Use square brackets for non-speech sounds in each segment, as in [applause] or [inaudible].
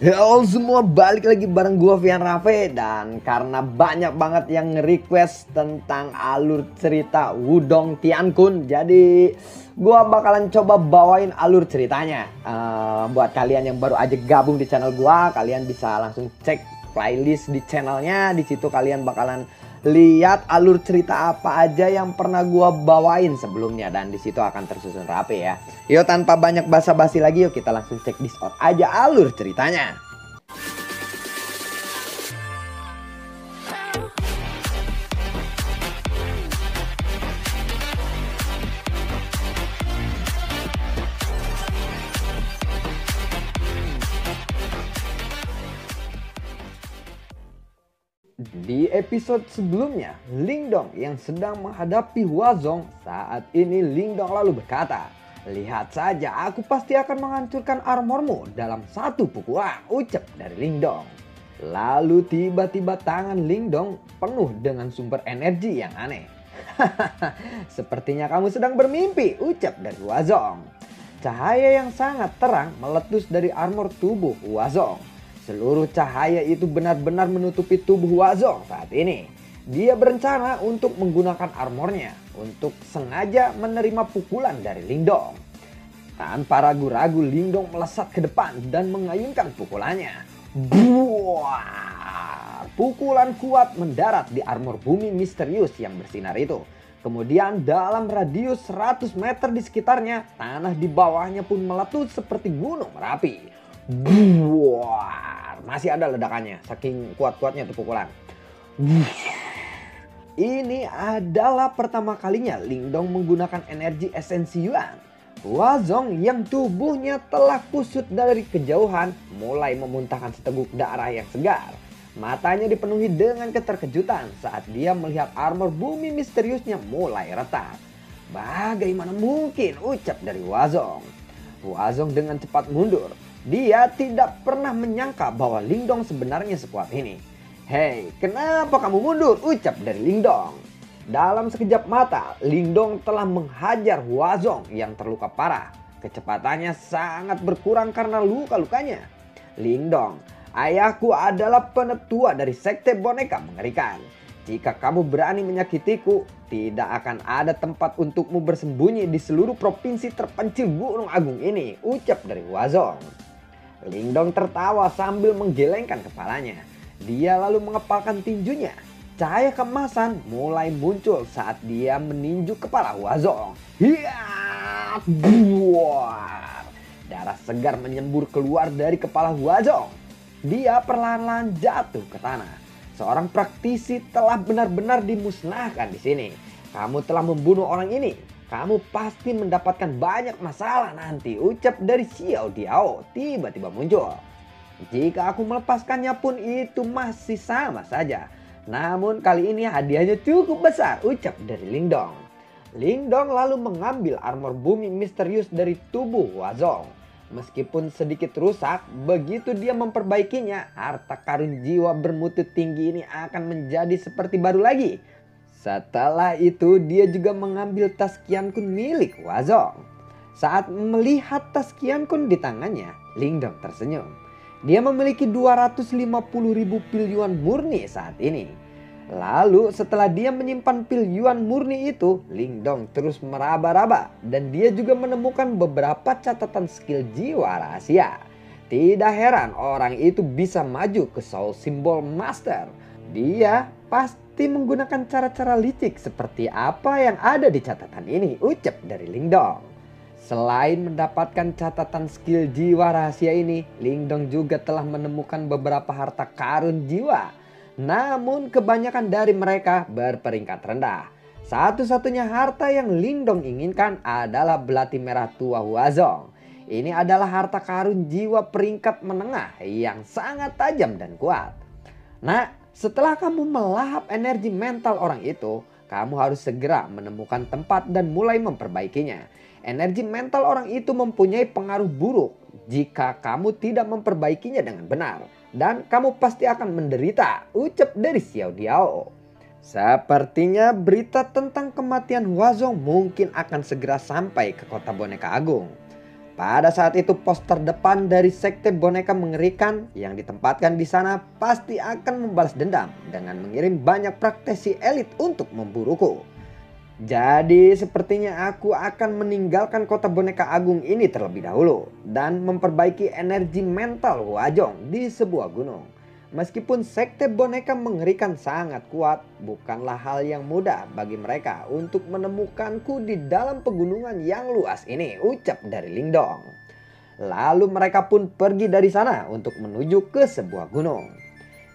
Halo semua, balik lagi bareng gua Vian Rafe dan karena banyak banget yang nge-request tentang alur cerita Wudong Tiankun jadi gua bakalan coba bawain alur ceritanya. Uh, buat kalian yang baru aja gabung di channel gua, kalian bisa langsung cek playlist di channelnya. Di situ kalian bakalan lihat alur cerita apa aja yang pernah gua bawain sebelumnya dan di situ akan tersusun rapi ya. Yuk tanpa banyak basa-basi lagi yuk kita langsung cek Discord aja alur ceritanya. Episode sebelumnya, Lingdong yang sedang menghadapi Huazong, saat ini Lingdong lalu berkata, Lihat saja, aku pasti akan menghancurkan armormu dalam satu pukulan, ucap dari Lingdong. Lalu tiba-tiba tangan Lingdong penuh dengan sumber energi yang aneh. [laughs] Sepertinya kamu sedang bermimpi, ucap dari Huazong. Cahaya yang sangat terang meletus dari armor tubuh Huazong Seluruh cahaya itu benar-benar menutupi tubuh Wazong saat ini. Dia berencana untuk menggunakan armornya untuk sengaja menerima pukulan dari Lingdong. Tanpa ragu-ragu Lingdong melesat ke depan dan mengayunkan pukulannya. Buar! Pukulan kuat mendarat di armor bumi misterius yang bersinar itu. Kemudian dalam radius 100 meter di sekitarnya, tanah di bawahnya pun meletus seperti gunung merapi. Buar, masih ada ledakannya saking kuat-kuatnya tuh pukulan. Ini adalah pertama kalinya Lingdong menggunakan energi esensi Yuan. Wazong yang tubuhnya telah kusut dari kejauhan mulai memuntahkan seteguk darah yang segar. Matanya dipenuhi dengan keterkejutan saat dia melihat armor bumi misteriusnya mulai retak. Bagaimana mungkin ucap dari Wazong. Wazong dengan cepat mundur dia tidak pernah menyangka bahwa Lingdong sebenarnya sekuat ini. Hei, kenapa kamu mundur? Ucap dari Lingdong. Dalam sekejap mata, Lingdong telah menghajar Huazong yang terluka parah. Kecepatannya sangat berkurang karena luka-lukanya. Lingdong, ayahku adalah penetua dari sekte boneka mengerikan. Jika kamu berani menyakitiku, tidak akan ada tempat untukmu bersembunyi di seluruh provinsi terpencil Gunung Agung ini, ucap dari Huazong. Lingdong tertawa sambil menggelengkan kepalanya. Dia lalu mengepalkan tinjunya. Cahaya kemasan mulai muncul saat dia meninju kepala Wazong. Hiat! Buar! Darah segar menyembur keluar dari kepala Wazong. Dia perlahan-lahan jatuh ke tanah. Seorang praktisi telah benar-benar dimusnahkan di sini. Kamu telah membunuh orang ini kamu pasti mendapatkan banyak masalah nanti. Ucap dari Xiao Diao tiba-tiba muncul. Jika aku melepaskannya pun itu masih sama saja. Namun kali ini hadiahnya cukup besar. Ucap dari Lingdong. Lingdong lalu mengambil armor bumi misterius dari tubuh Wazong. Meskipun sedikit rusak, begitu dia memperbaikinya, harta karun jiwa bermutu tinggi ini akan menjadi seperti baru lagi. Setelah itu dia juga mengambil tas Kun milik Wazong. Saat melihat tas Kun di tangannya, Lingdong tersenyum. Dia memiliki 250 ribu pilyuan murni saat ini. Lalu setelah dia menyimpan pilyuan murni itu, Lingdong terus meraba-raba dan dia juga menemukan beberapa catatan skill jiwa rahasia. Tidak heran orang itu bisa maju ke Soul Symbol Master. Dia pasti pasti menggunakan cara-cara licik seperti apa yang ada di catatan ini, ucap dari Lingdong. Selain mendapatkan catatan skill jiwa rahasia ini, Lingdong juga telah menemukan beberapa harta karun jiwa. Namun kebanyakan dari mereka berperingkat rendah. Satu-satunya harta yang Lingdong inginkan adalah belati merah tua Huazong. Ini adalah harta karun jiwa peringkat menengah yang sangat tajam dan kuat. Nah, setelah kamu melahap energi mental orang itu, kamu harus segera menemukan tempat dan mulai memperbaikinya. Energi mental orang itu mempunyai pengaruh buruk jika kamu tidak memperbaikinya dengan benar. Dan kamu pasti akan menderita, ucap dari Xiao Diao. Sepertinya berita tentang kematian Huazong mungkin akan segera sampai ke kota boneka agung. Pada saat itu pos terdepan dari sekte boneka mengerikan yang ditempatkan di sana pasti akan membalas dendam dengan mengirim banyak praktisi elit untuk memburuku. Jadi sepertinya aku akan meninggalkan kota boneka agung ini terlebih dahulu dan memperbaiki energi mental Wajong di sebuah gunung. Meskipun sekte boneka mengerikan sangat kuat, bukanlah hal yang mudah bagi mereka untuk menemukanku di dalam pegunungan yang luas ini, ucap dari Lingdong. Lalu mereka pun pergi dari sana untuk menuju ke sebuah gunung.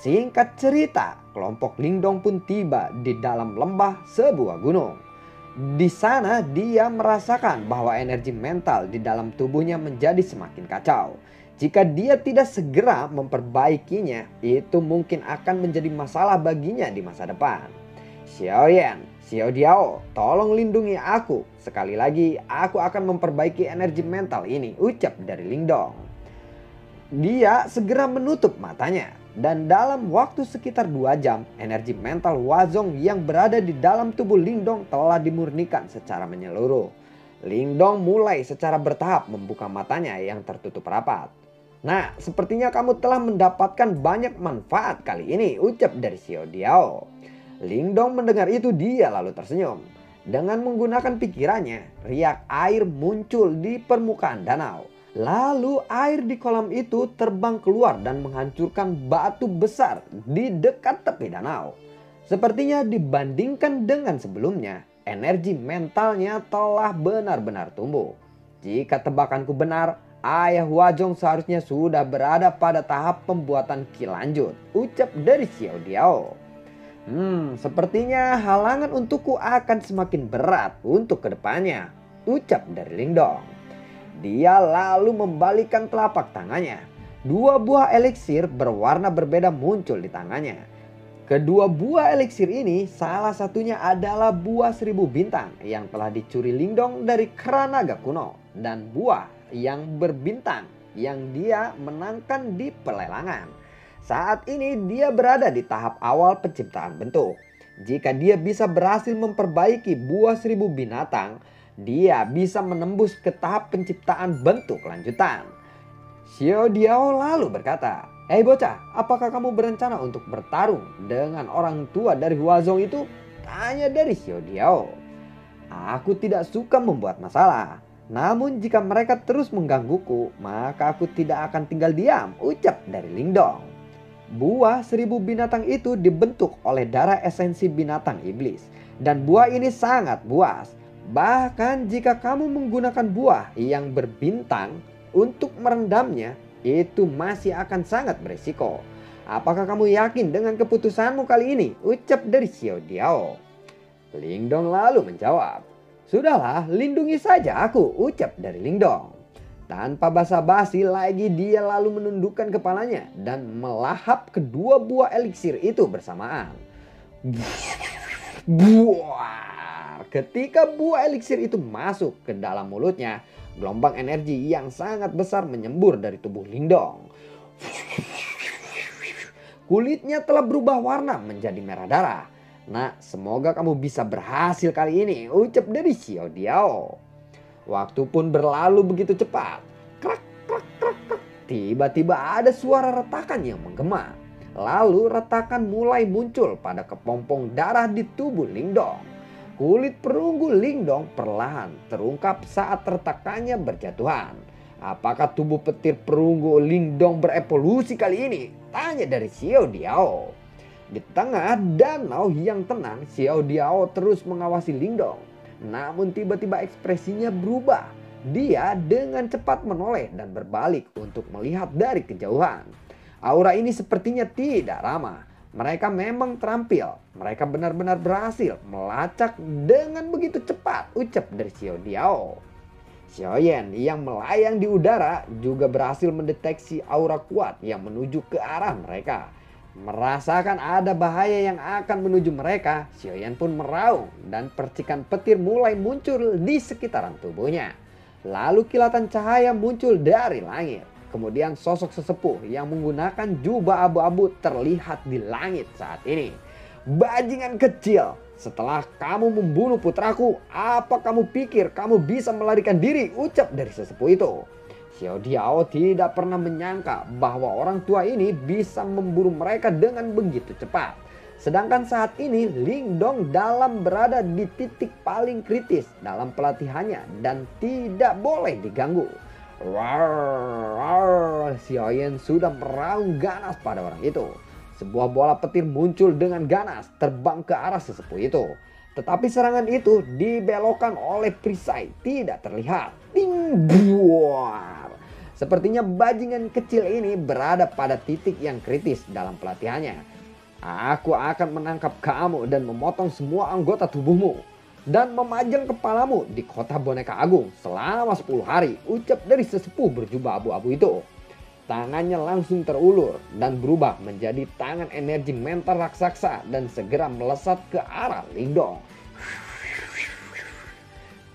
Singkat cerita, kelompok Lingdong pun tiba di dalam lembah sebuah gunung. Di sana dia merasakan bahwa energi mental di dalam tubuhnya menjadi semakin kacau. Jika dia tidak segera memperbaikinya, itu mungkin akan menjadi masalah baginya di masa depan. Xiao Yan, Xiao Diao, tolong lindungi aku. Sekali lagi, aku akan memperbaiki energi mental ini, ucap dari Lingdong. Dia segera menutup matanya dan dalam waktu sekitar dua jam, energi mental Wazong yang berada di dalam tubuh Lingdong telah dimurnikan secara menyeluruh. Lingdong mulai secara bertahap membuka matanya yang tertutup rapat. Nah, sepertinya kamu telah mendapatkan banyak manfaat kali ini, ucap dari Xiao Diao. Lingdong mendengar itu dia lalu tersenyum. Dengan menggunakan pikirannya, riak air muncul di permukaan danau. Lalu air di kolam itu terbang keluar dan menghancurkan batu besar di dekat tepi danau. Sepertinya dibandingkan dengan sebelumnya, energi mentalnya telah benar-benar tumbuh. Jika tebakanku benar, Ayah Wajong seharusnya sudah berada pada tahap pembuatan kilanjut. Ucap dari Xiao Diao. Hmm, sepertinya halangan untukku akan semakin berat untuk ke depannya. Ucap dari Lingdong. Dia lalu membalikan telapak tangannya. Dua buah eliksir berwarna berbeda muncul di tangannya. Kedua buah eliksir ini salah satunya adalah buah seribu bintang yang telah dicuri Lingdong dari Keranaga kuno dan buah yang berbintang yang dia menangkan di pelelangan. Saat ini dia berada di tahap awal penciptaan bentuk. Jika dia bisa berhasil memperbaiki buah seribu binatang, dia bisa menembus ke tahap penciptaan bentuk lanjutan. Xiao Diao lalu berkata, Hei bocah, apakah kamu berencana untuk bertarung dengan orang tua dari Huazong itu? Tanya dari Xiao Diao. Aku tidak suka membuat masalah. Namun jika mereka terus menggangguku, maka aku tidak akan tinggal diam, ucap dari Lingdong. Buah seribu binatang itu dibentuk oleh darah esensi binatang iblis. Dan buah ini sangat buas. Bahkan jika kamu menggunakan buah yang berbintang untuk merendamnya, itu masih akan sangat berisiko. Apakah kamu yakin dengan keputusanmu kali ini? Ucap dari Xiao Diao. Lingdong lalu menjawab, Sudahlah, lindungi saja aku, ucap dari Lingdong. Tanpa basa-basi lagi dia lalu menundukkan kepalanya dan melahap kedua buah eliksir itu bersamaan. Buah. Ketika buah eliksir itu masuk ke dalam mulutnya, gelombang energi yang sangat besar menyembur dari tubuh Lingdong. Kulitnya telah berubah warna menjadi merah darah Nah, semoga kamu bisa berhasil kali ini, ucap dari Xiao Diao. Waktu pun berlalu begitu cepat. Krak, krak, krak, krak. Tiba-tiba ada suara retakan yang menggema. Lalu retakan mulai muncul pada kepompong darah di tubuh Lingdong. Kulit perunggu Lingdong perlahan terungkap saat retakannya berjatuhan. Apakah tubuh petir perunggu Lingdong berevolusi kali ini? Tanya dari Xiao Diao. Di tengah danau yang tenang, Xiao Diao terus mengawasi Lingdong. Namun tiba-tiba ekspresinya berubah. Dia dengan cepat menoleh dan berbalik untuk melihat dari kejauhan. Aura ini sepertinya tidak ramah. Mereka memang terampil. Mereka benar-benar berhasil melacak dengan begitu cepat, ucap dari Xiao Diao. Xiao Yan yang melayang di udara juga berhasil mendeteksi aura kuat yang menuju ke arah mereka. Merasakan ada bahaya yang akan menuju mereka, Xiaoyan pun meraung dan percikan petir mulai muncul di sekitaran tubuhnya. Lalu kilatan cahaya muncul dari langit. Kemudian sosok sesepuh yang menggunakan jubah abu-abu terlihat di langit saat ini. Bajingan kecil, Setelah kamu membunuh putraku, apa kamu pikir kamu bisa melarikan diri? Ucap dari sesepuh itu. Xiao Diao tidak pernah menyangka bahwa orang tua ini bisa memburu mereka dengan begitu cepat. Sedangkan saat ini Ling Dong dalam berada di titik paling kritis dalam pelatihannya dan tidak boleh diganggu. Rar, Xiao Yan sudah meraung ganas pada orang itu. Sebuah bola petir muncul dengan ganas terbang ke arah sesepuh itu. Tetapi serangan itu dibelokkan oleh perisai tidak terlihat. Buar. Sepertinya bajingan kecil ini berada pada titik yang kritis dalam pelatihannya. Aku akan menangkap kamu dan memotong semua anggota tubuhmu. Dan memajang kepalamu di kota boneka agung selama 10 hari. Ucap dari sesepuh berjubah abu-abu itu. Tangannya langsung terulur dan berubah menjadi tangan energi mental raksasa dan segera melesat ke arah Lindong.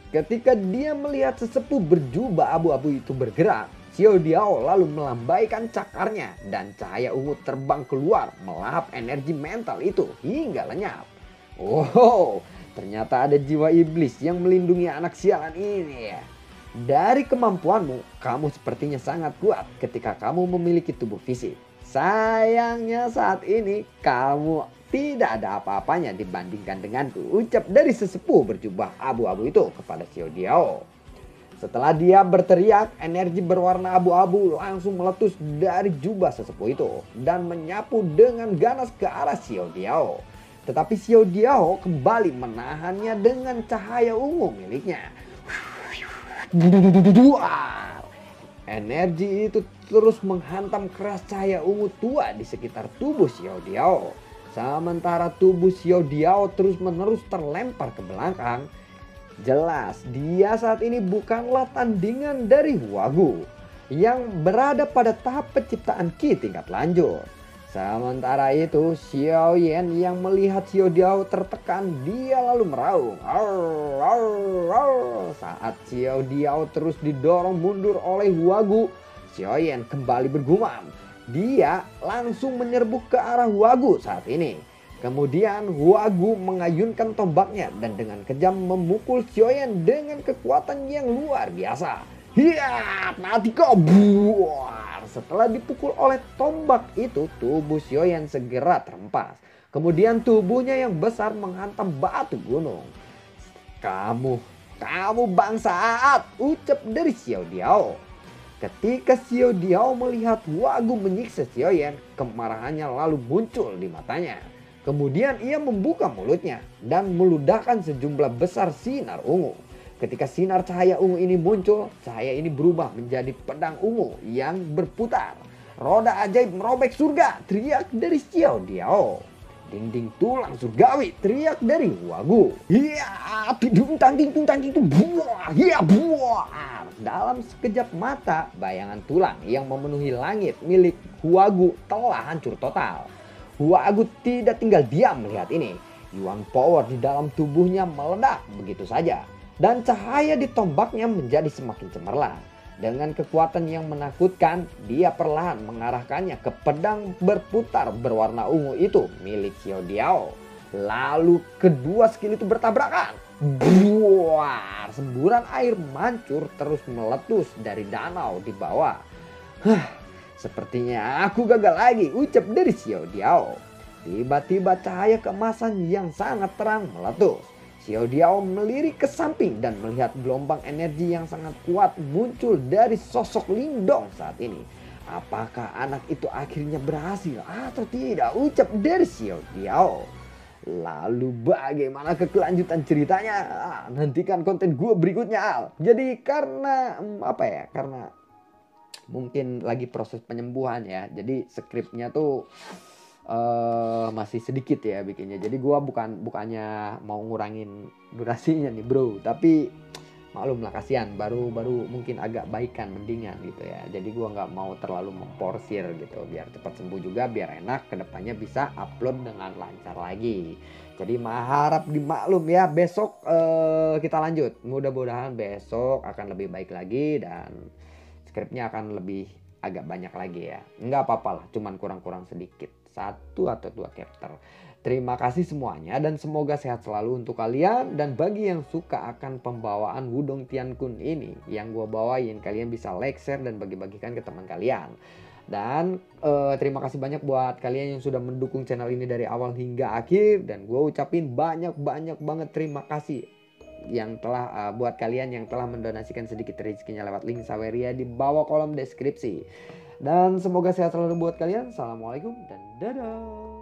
Ketika dia melihat sesepuh berjubah abu-abu itu bergerak, Xiao Diao lalu melambaikan cakarnya dan cahaya ungu terbang keluar melahap energi mental itu hingga lenyap. Oh, ternyata ada jiwa iblis yang melindungi anak sialan ini ya. Dari kemampuanmu, kamu sepertinya sangat kuat ketika kamu memiliki tubuh fisik. Sayangnya saat ini kamu tidak ada apa-apanya dibandingkan denganku. Ucap dari sesepuh berjubah abu-abu itu kepada Xiao Diao. Setelah dia berteriak, energi berwarna abu-abu langsung meletus dari jubah sesepuh itu dan menyapu dengan ganas ke arah Xiao Diao. Tetapi Xiao Diao kembali menahannya dengan cahaya ungu miliknya. Energi itu terus menghantam keras cahaya ungu tua di sekitar tubuh Xiao Diao. Sementara tubuh Xiao Diao terus menerus terlempar ke belakang. Jelas dia saat ini bukanlah tandingan dari Wagu yang berada pada tahap penciptaan Ki tingkat lanjut. Sementara itu, Xiao Yan yang melihat Xiao Diao tertekan, dia lalu meraung. Arr, arr, arr. Saat Xiao Diao terus didorong mundur oleh Huagu, Xiao Yan kembali bergumam. Dia langsung menyerbu ke arah Huagu saat ini. Kemudian Huagu mengayunkan tombaknya dan dengan kejam memukul Xiao Yan dengan kekuatan yang luar biasa. Hiat, mati kau buah. Setelah dipukul oleh tombak itu, tubuh Xiaoyan segera terempas. Kemudian tubuhnya yang besar menghantam batu gunung. Kamu, kamu bangsa Aat, ucap dari Xiao Diao. Ketika Xiao Diao melihat Wagu menyiksa Xiaoyan, kemarahannya lalu muncul di matanya. Kemudian ia membuka mulutnya dan meludahkan sejumlah besar sinar ungu. Ketika sinar cahaya ungu ini muncul, cahaya ini berubah menjadi pedang ungu yang berputar. Roda ajaib merobek surga, teriak dari Xiao Diao. Dinding tulang surgawi, teriak dari Wagu. Iya, tidung tanding tung tanding itu buah, iya buah. Dalam sekejap mata, bayangan tulang yang memenuhi langit milik Huagu telah hancur total. Huagu tidak tinggal diam melihat ini. Yuan power di dalam tubuhnya meledak begitu saja dan cahaya di tombaknya menjadi semakin cemerlang. Dengan kekuatan yang menakutkan, dia perlahan mengarahkannya ke pedang berputar berwarna ungu itu milik Xiao Diao. Lalu kedua skill itu bertabrakan. Buar, semburan air mancur terus meletus dari danau di bawah. Hah, sepertinya aku gagal lagi, ucap dari Xiao Diao. Tiba-tiba cahaya keemasan yang sangat terang meletus. Xiao Diao melirik ke samping dan melihat gelombang energi yang sangat kuat muncul dari sosok Lindong saat ini. Apakah anak itu akhirnya berhasil atau tidak? Ucap dari Xiao Diao. Lalu bagaimana kelanjutan ceritanya? Ah, nantikan konten gue berikutnya Al. Jadi karena apa ya? Karena mungkin lagi proses penyembuhan ya. Jadi skripnya tuh uh, masih sedikit ya bikinnya. Jadi gua bukan bukannya mau ngurangin durasinya nih bro, tapi maklum lah kasihan. Baru baru mungkin agak baikan mendingan gitu ya. Jadi gua nggak mau terlalu memporsir gitu. Biar cepat sembuh juga biar enak. Ke depannya bisa upload dengan lancar lagi. Jadi maharap dimaklum ya besok uh, kita lanjut. Mudah-mudahan besok akan lebih baik lagi dan skripnya akan lebih agak banyak lagi ya. Nggak apa-apa lah, cuman kurang-kurang sedikit. Satu atau dua chapter. Terima kasih semuanya dan semoga sehat selalu untuk kalian dan bagi yang suka akan pembawaan Wudong Tiankun ini yang gue bawain kalian bisa like, share dan bagi-bagikan ke teman kalian. Dan uh, terima kasih banyak buat kalian yang sudah mendukung channel ini dari awal hingga akhir dan gue ucapin banyak-banyak banget terima kasih yang telah uh, buat kalian yang telah mendonasikan sedikit rezekinya lewat link Saweria di bawah kolom deskripsi. Dan semoga sehat selalu buat kalian. Assalamualaikum dan dadah.